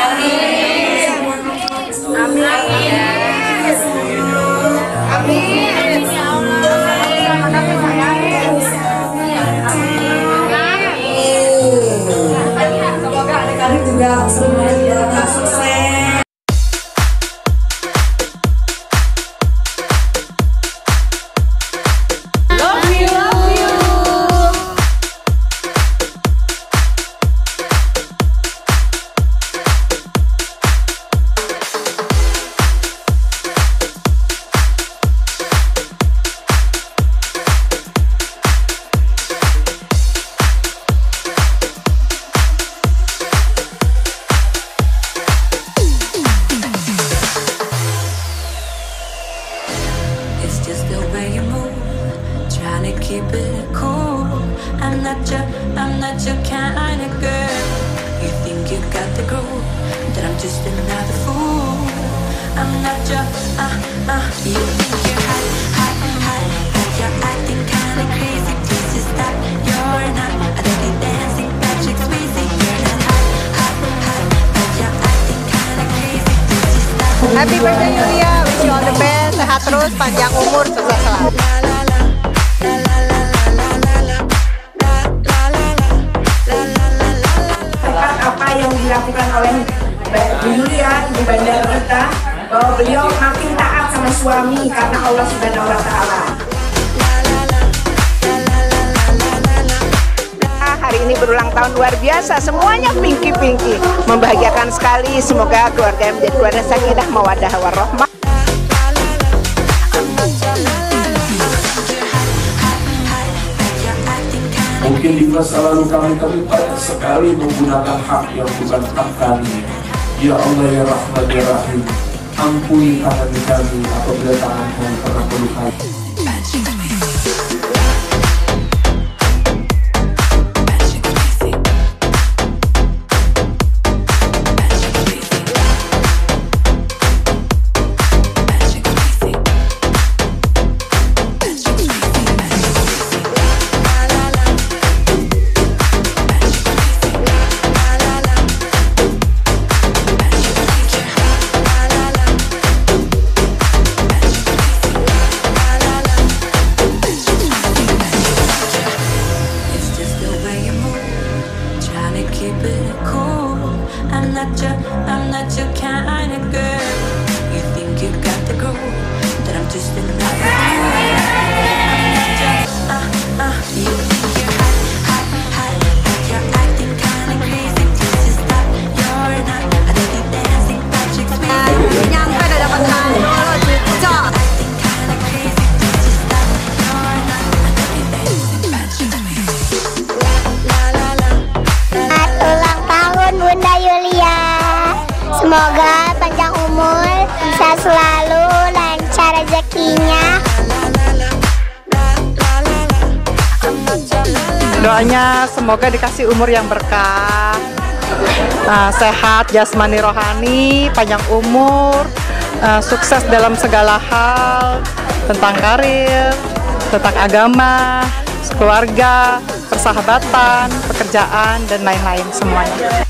Abril. I'm not your, I'm not your kind of girl. You think you got the groove, that I'm just another fool. I'm not your, uh, uh. You think you're hot, hot, hot, but you're acting kinda crazy. Please just stop. You're not a dirty dancing Patrick Swayze. You're not hot, hot, hot, but you're acting kinda crazy. Please just stop. Happy birthday Yulia, wish you all the best, sehat terus, panjang umur, sukses selalu. Tepat oleh Bu Yulia di bandara kita bahwa beliau makin taat sama suami karena Allah Subhanahu wa taala. Hari ini berulang tahun luar biasa, semuanya pinky-pinky, membahagiakan sekali. Semoga keluarga menjadi keluarga sakinah mawadah warahmah. Mungkin di masa lalu kami banyak sekali menggunakan hak yang bukan hak kami. Ya Allah ya Rahman ya Rahim, ampuni tangan kami apabila tangan kami pernah melukai. I'm not your kind of girl. You think you got the groove, that I'm just another fool. Semoga panjang umur, bisa selalu lancar rezekinya. Doanya semoga dikasih umur yang berkah, uh, sehat jasmani rohani, panjang umur, uh, sukses dalam segala hal tentang karir, tentang agama, keluarga, persahabatan, pekerjaan dan lain-lain semuanya.